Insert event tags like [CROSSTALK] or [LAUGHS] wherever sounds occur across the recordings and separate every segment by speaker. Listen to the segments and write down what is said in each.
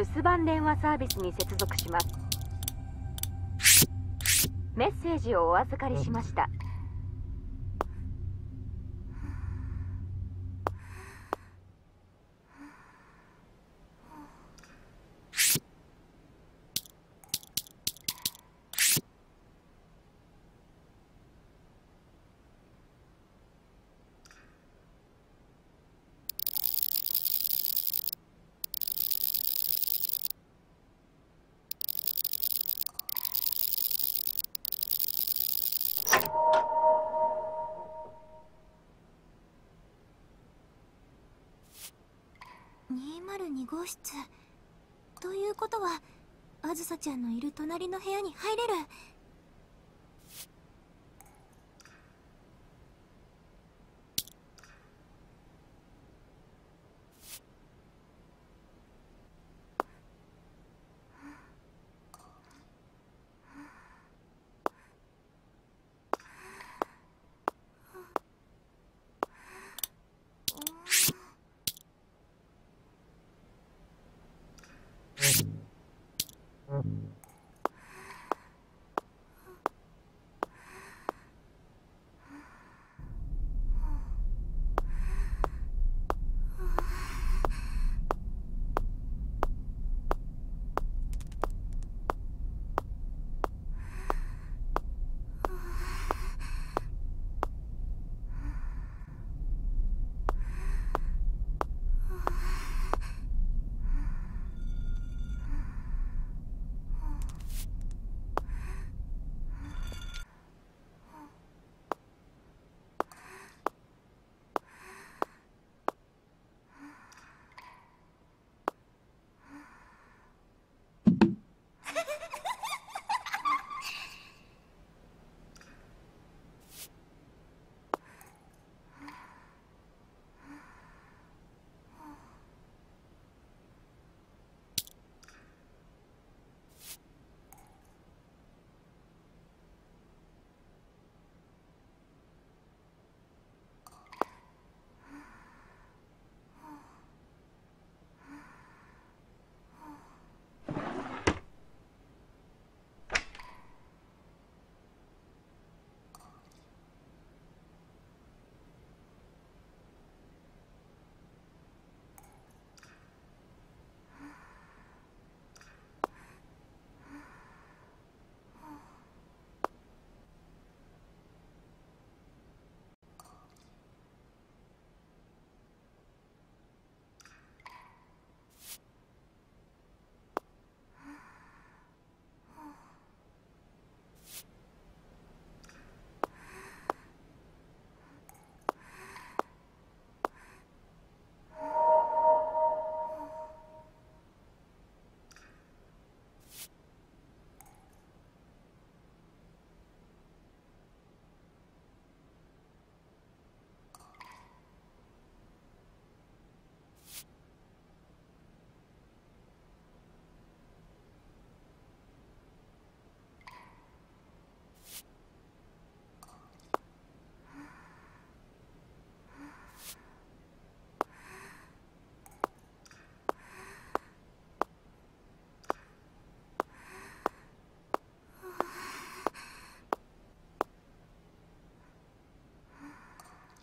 Speaker 1: 留守番電話サービスに接続します。メッセージをお預かりしました。
Speaker 2: 2号室。ということはあずさちゃんのいる隣の部屋に入れる。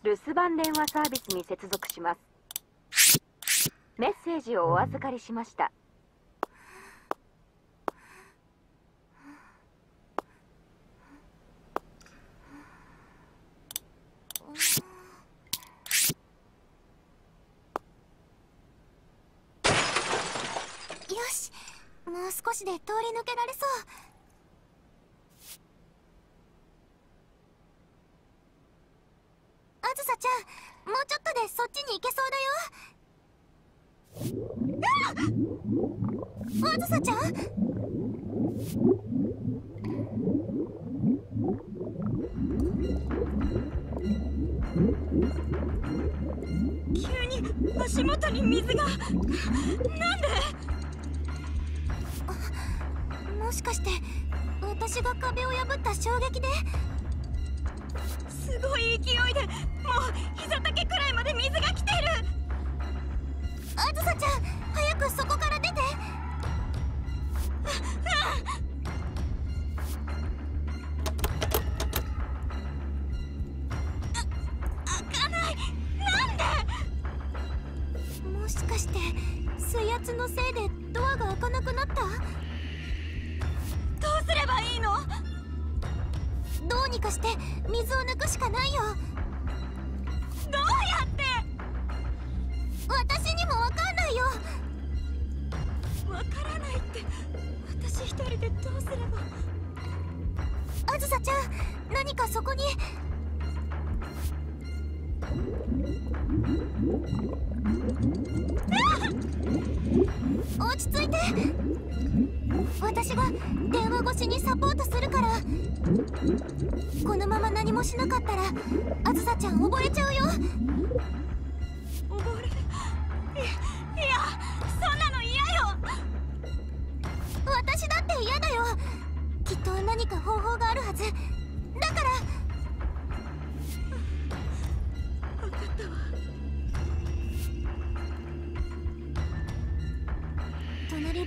Speaker 1: 留守番電話サービスに接続します。メッセージをお預かりしました。
Speaker 2: よしもう少しで通り抜けられそう。のせいでドアが開かなくなった？
Speaker 3: どうすればいいの？
Speaker 2: どうにかして水を抜くしかないよ。
Speaker 3: どうやって？
Speaker 2: 私にもわかんないよ。
Speaker 3: わからないって私一人でどうすれば？
Speaker 2: あずさちゃん何かそこに落ち着いて。私が電話越しにサポートするから。このまま何もしなかったらあずさちゃん溺れちゃうよ。
Speaker 3: 溺れいいやそんなの嫌よ。
Speaker 2: 私だって嫌だよ。きっと何か方法があるはず。だから。
Speaker 3: 分かったわ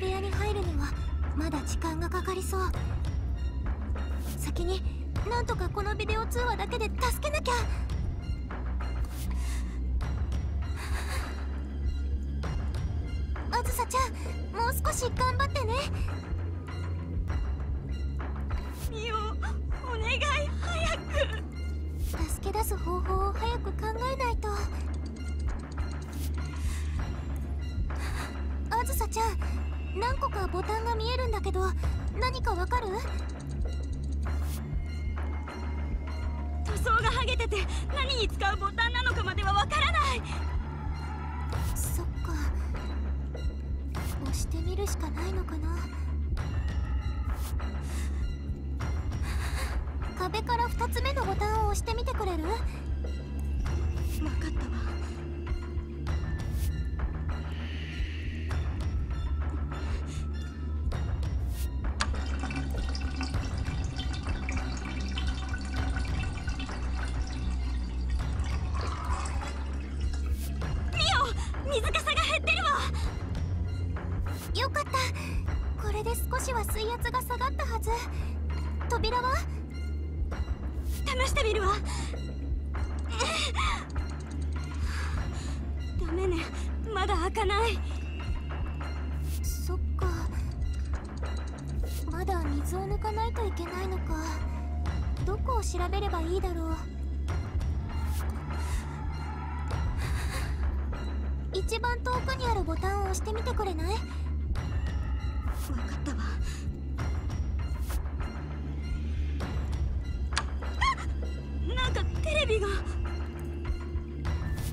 Speaker 2: 部屋に入るにはまだ時間がかかりそう。先になんとかこのビデオ通話だけで助けなきゃ。あずさちゃんもう少し頑張ってね。
Speaker 3: ミオお願い早く。
Speaker 2: 助け出す方法を早く考えないと。あずさちゃん何個かボタンが見えるんだけど何かわかる？
Speaker 3: 塗装が剥げてて何に使うボタンなのかまではわからない。
Speaker 2: そっか。押してみるしかないのかな。壁から2つ目のボタンを押してみてくれる？
Speaker 3: 分かった。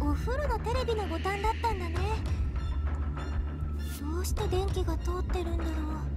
Speaker 2: お風呂のテレビのボタンだったんだね。どうして電気が通ってるんだろう。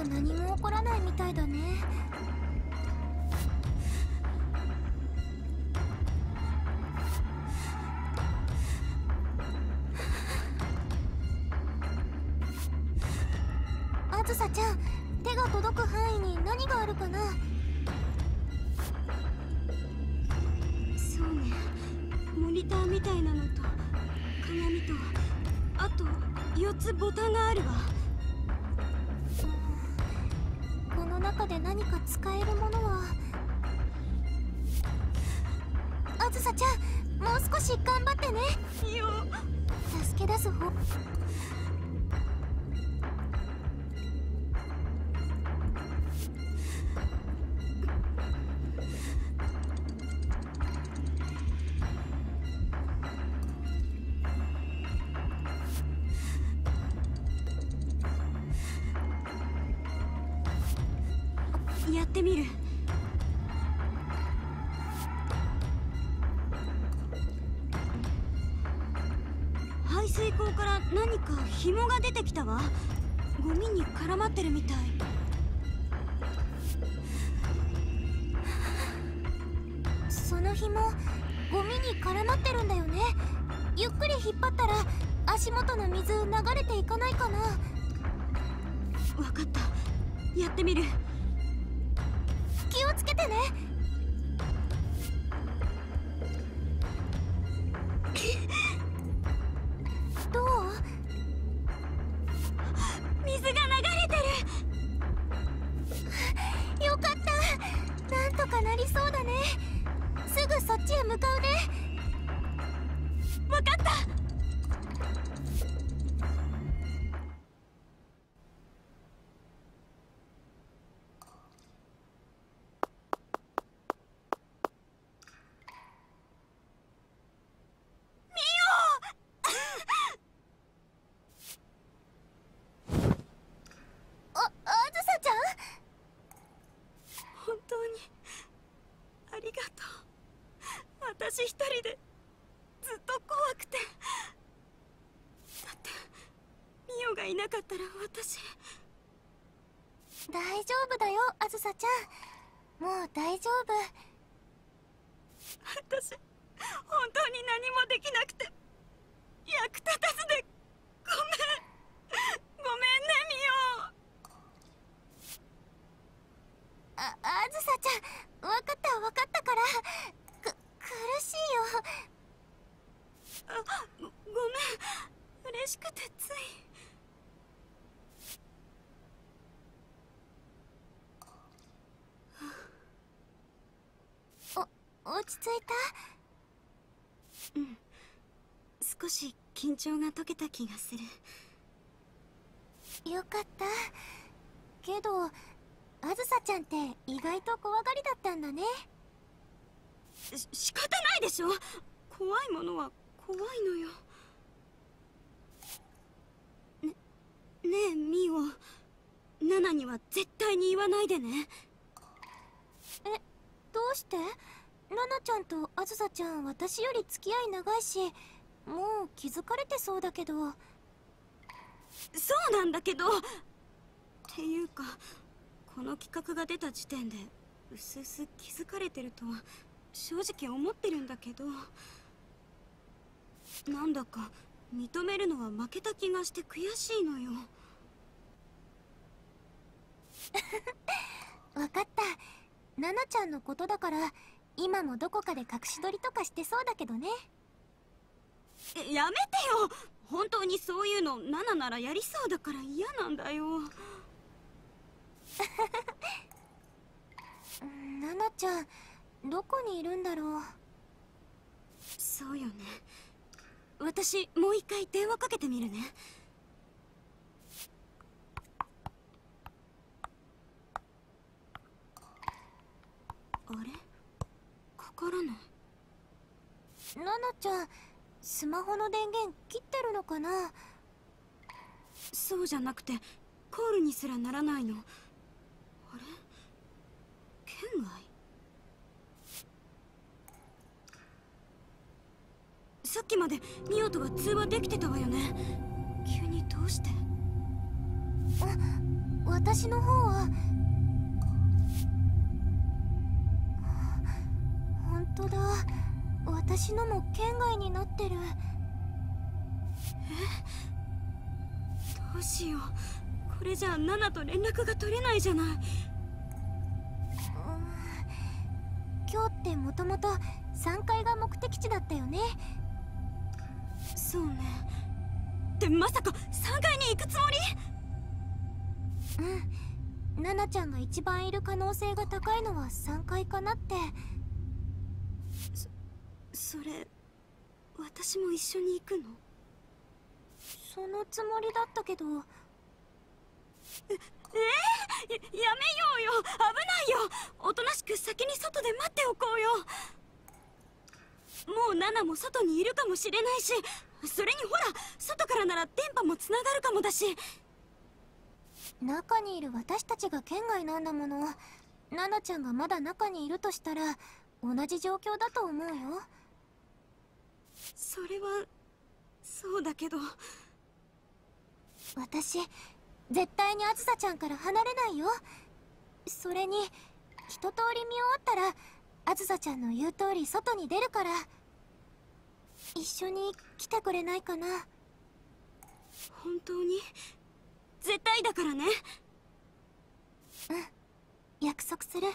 Speaker 2: は何も起こらないみたいだね。足元の水流れていかないかな？
Speaker 3: わかった。やってみる。
Speaker 2: 気をつけてね
Speaker 3: 私一人でずっと怖くて。だってミオがいなかったら私。
Speaker 2: 大丈夫だよあずさちゃん。もう大丈夫。
Speaker 3: 私本当に何もできなくて役立たずで。ごめん。ごめんねミ
Speaker 2: ああずさちゃん。わかったわかったからしいよ
Speaker 3: あごめん。嬉しくてつい。
Speaker 2: お落ち着いたうん。
Speaker 3: 少し緊張が解けた気がする。
Speaker 2: よかった。けどあずさちゃんって意外と怖がりだったんだね。
Speaker 3: し仕方ないでしょ？怖いものは怖いのよ。ねねえミオ。ナナには絶対に言わないでね。
Speaker 2: どうして？ラナちゃんとあずさちゃん私より付き合い長いしもう気づかれてそうだけど。
Speaker 3: そうなんだけど。っていうかこの企画が出た時点でうすうす気づかれてるとは正直思ってるんだけどなんだか認めるのは負けた気がして悔しいのよ。[LAUGHS]
Speaker 2: わかった。ナナちゃんのことだから今もどこかで隠し撮りとかしてそうだけどね。
Speaker 3: えやめてよ。本当にそういうのナナならやりそうだから嫌なんだよ。
Speaker 2: う [LAUGHS] んナナちゃんどこにいるんだろう。
Speaker 3: そうよね。私もう一回電話かけてみるね。あれ？かからない
Speaker 2: ナナちゃんスマホの電源切ってるのかな？
Speaker 3: そうじゃなくてコールにすらならないのあれ県外さっきまでミオとは通話できてたわよね？急にどうして？
Speaker 2: 私の方は本当だ。私のも県外になってる。
Speaker 3: どうしよう。これじゃあナナと連絡が取れないじゃない。
Speaker 2: 今日ってもともと3階が目的地だったよね
Speaker 3: そうね。ってまさか3階に行くつもり？
Speaker 2: うん。ナナちゃんが一番いる可能性が高いのは3階かなって。
Speaker 3: それ私も一緒に行くの？
Speaker 2: そのつもりだったけど。
Speaker 3: ええー、ややめようよ。危ないよ。おとなしく先に外で待っておこうよ。もうナナも外にいるかもしれないしそれにほら外からなら電波もつながるかもだし。
Speaker 2: 中にいる私たちが県外なんだものナナちゃんがまだ中にいるとしたら同じ状況だと思うよ。
Speaker 3: それはそうだけど。
Speaker 2: 私絶対にあずさちゃんから離れないよ。それに一通り見終わったらあずさちゃんの言う通り外に出るから一緒に来てくれないかな？
Speaker 3: 本当に？絶対だからね。
Speaker 2: うん。約束する。[LAUGHS]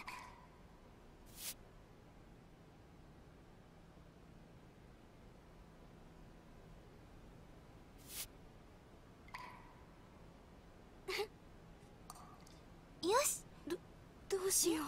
Speaker 2: よし。
Speaker 3: どどうしよう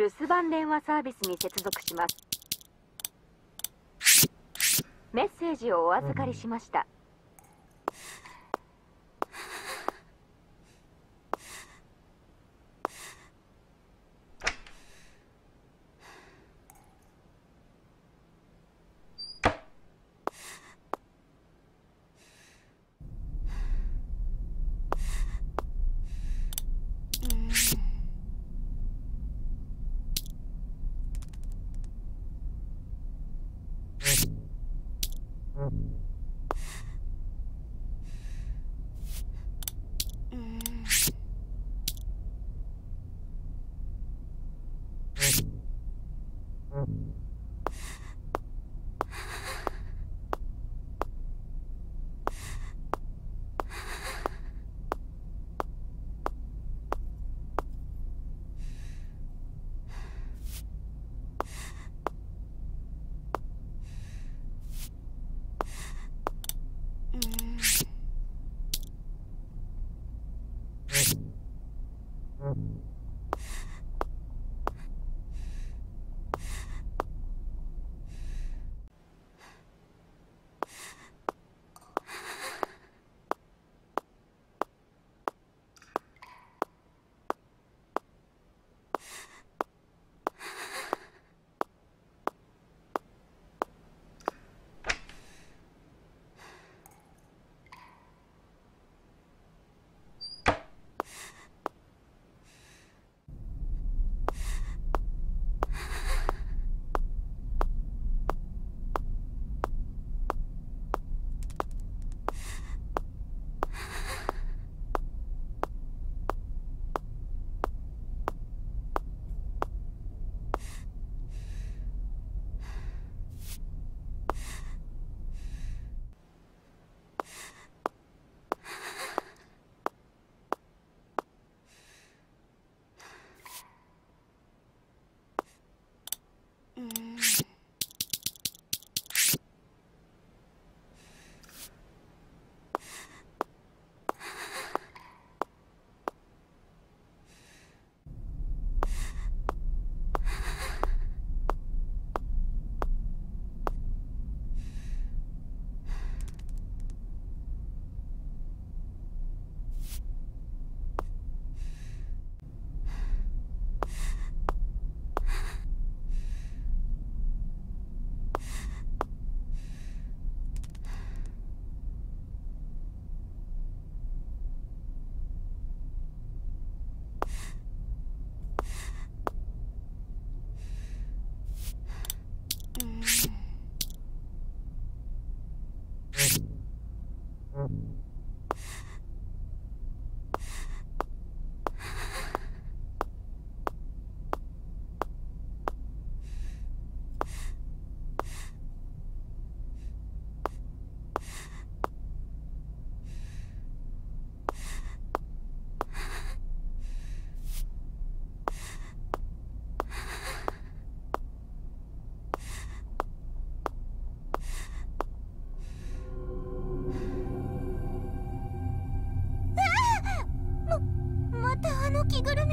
Speaker 1: 留守番電話サービスに接続します。メッセージをお預かりしました。
Speaker 2: ま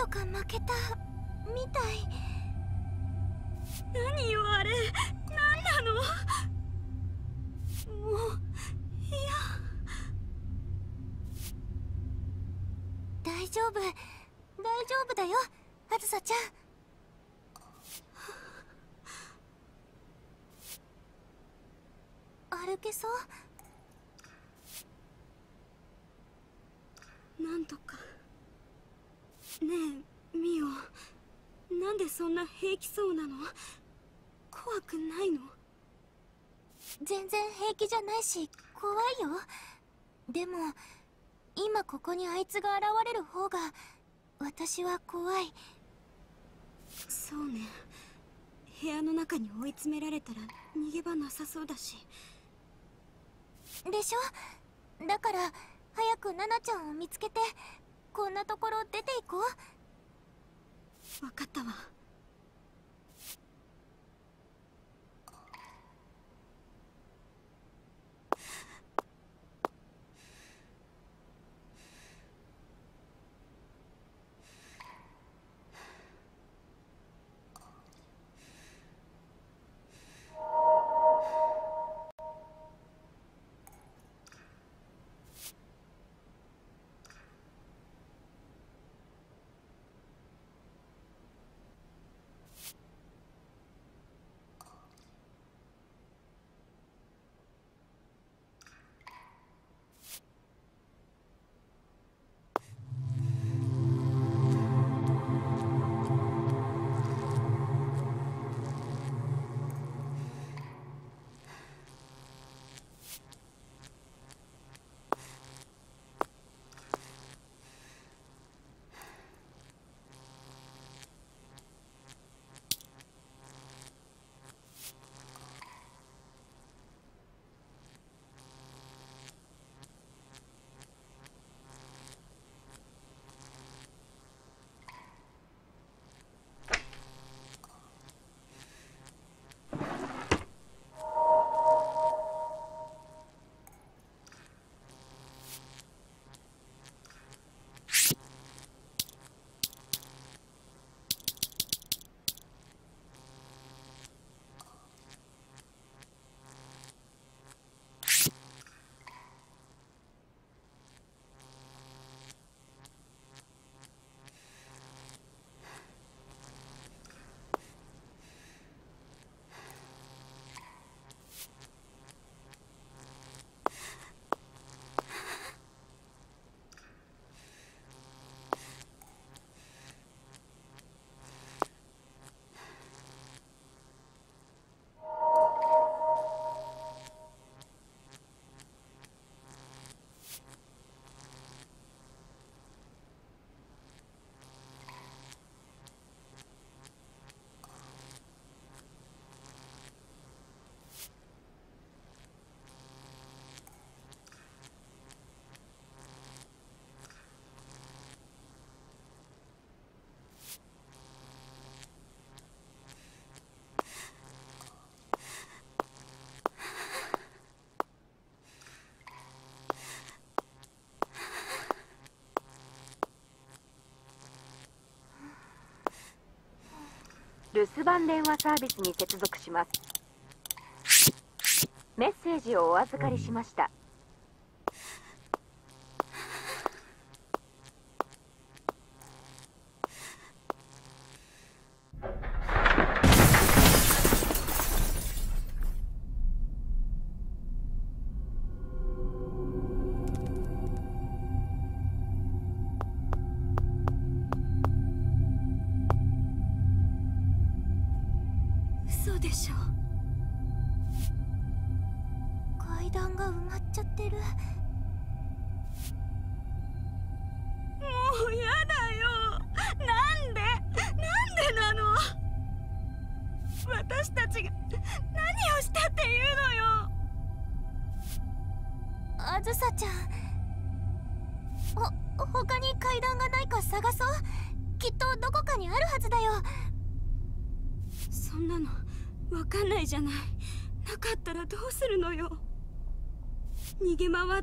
Speaker 2: とか負けたみたい。
Speaker 3: 何よあれ。何なの。もういや。
Speaker 2: 大丈夫。大丈夫だよ。あずさちゃん。歩けそう？
Speaker 3: なんとかねえミオ。なんでそんな平気そうなの？怖くないの？
Speaker 2: 全然平気じゃないし怖いよ。でも今ここにあいつが現れる方が私は怖い。
Speaker 3: そうね。部屋の中に追い詰められたら逃げ場なさそうだし。
Speaker 2: でしょ？だから早くナナちゃんを見つけてこんなところ出ていこう。
Speaker 3: 分かったわ。
Speaker 1: 留守番電話サービスに接続します。メッセージをお預かりしました。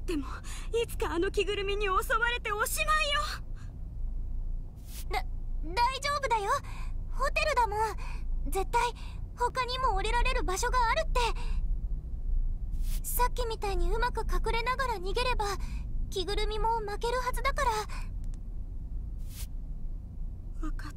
Speaker 2: って
Speaker 3: もいつかあの着ぐるみに襲われておしまいよ。
Speaker 2: だ大丈夫だよ。ホテルだもん。絶対他にも降りられる場所があるって。さっきみたいにうまく隠れながら逃げれば着ぐるみも負けるはずだから。
Speaker 3: わかっ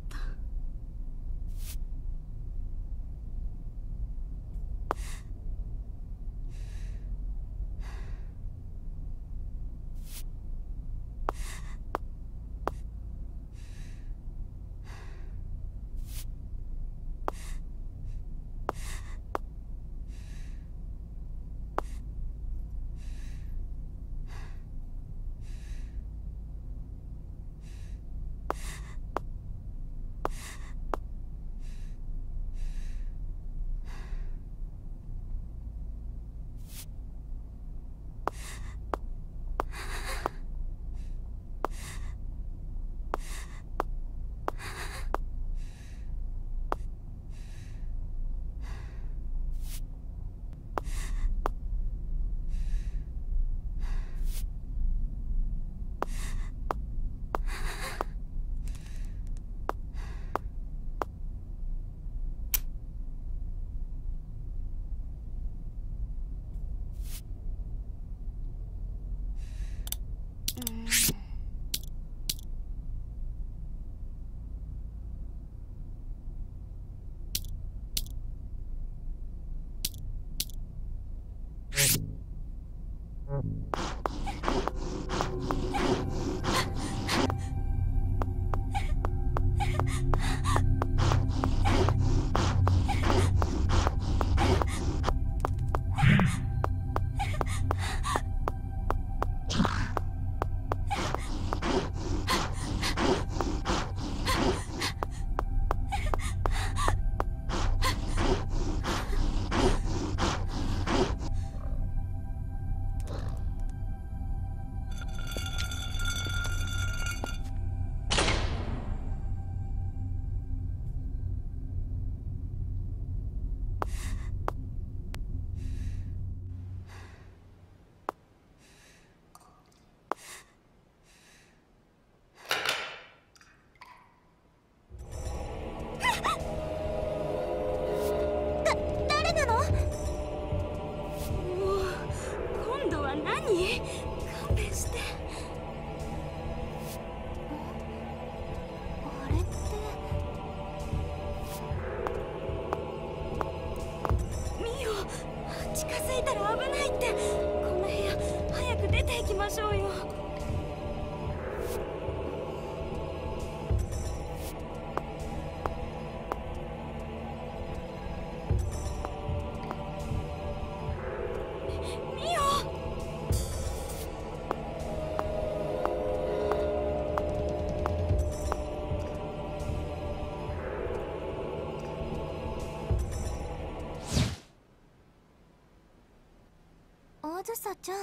Speaker 2: あずさちゃん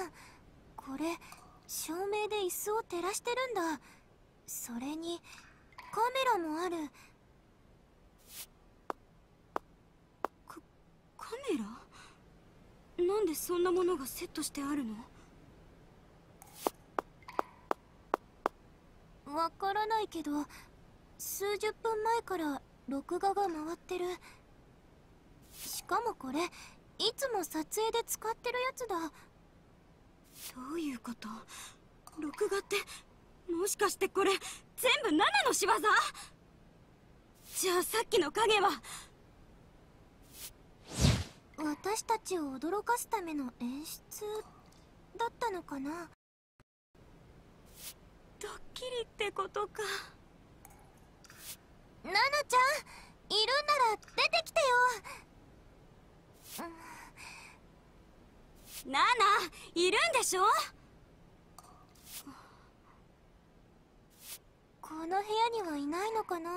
Speaker 2: これ照明で椅子を照らしてるんだ。それにカメラもある。
Speaker 3: カメラ？なんでそんなものがセットしてあるの？
Speaker 2: わからないけど数十分前から録画が回ってる。しかもこれいつも撮影で使ってるやつだ
Speaker 3: どういうこと？録画ってもしかしてこれ全部ナナの仕業？じゃあさっきの影は？
Speaker 2: 私たちを驚かすための演出だったのかな？
Speaker 3: ドッキリってことか。
Speaker 2: ナナちゃんいるんなら出てきてよ
Speaker 3: ナナいるんでしょ？
Speaker 2: この部屋にはいないのかな？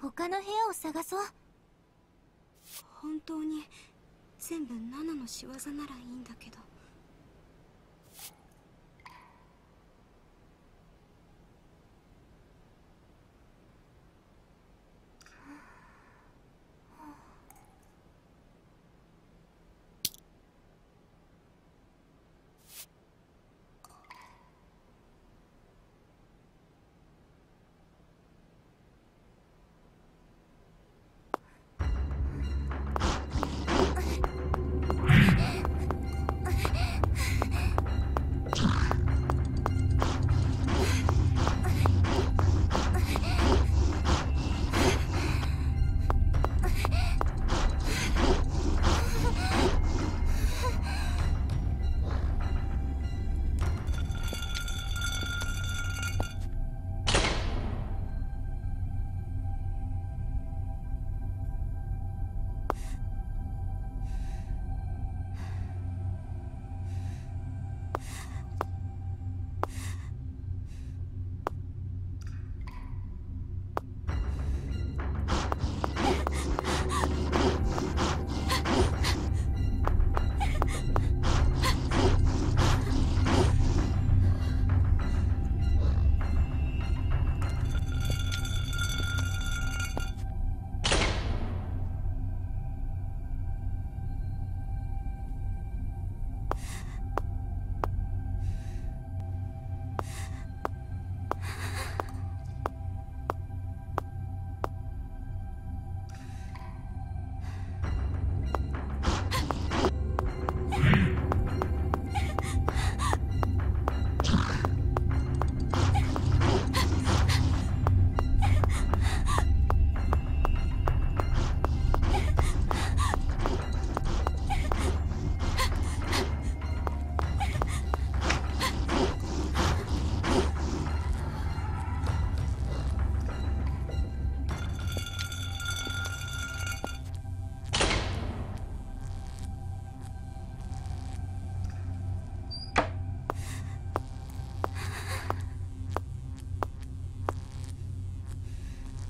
Speaker 2: 他の部屋を探そう。
Speaker 3: 本当に全部ナナの仕業ならいいんだけど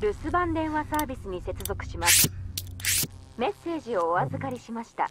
Speaker 1: 留守番電話サービスに接続します。メッセージをお預かりしました。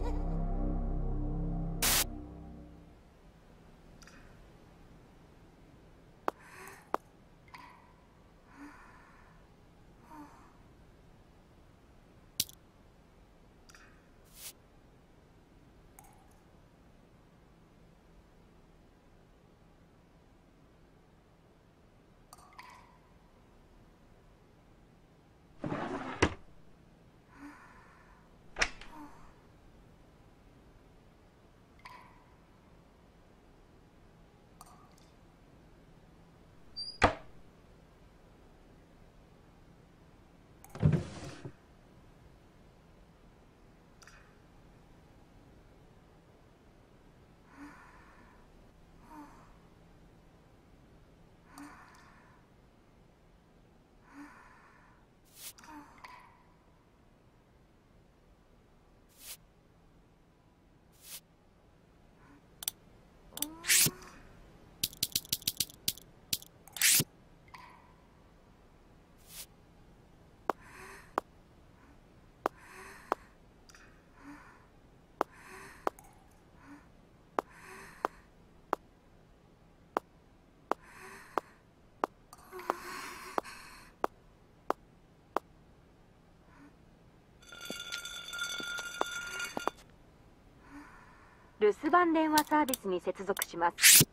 Speaker 1: 留守番電話サービスに接続します。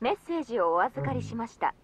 Speaker 1: メッセージをお預かりしました。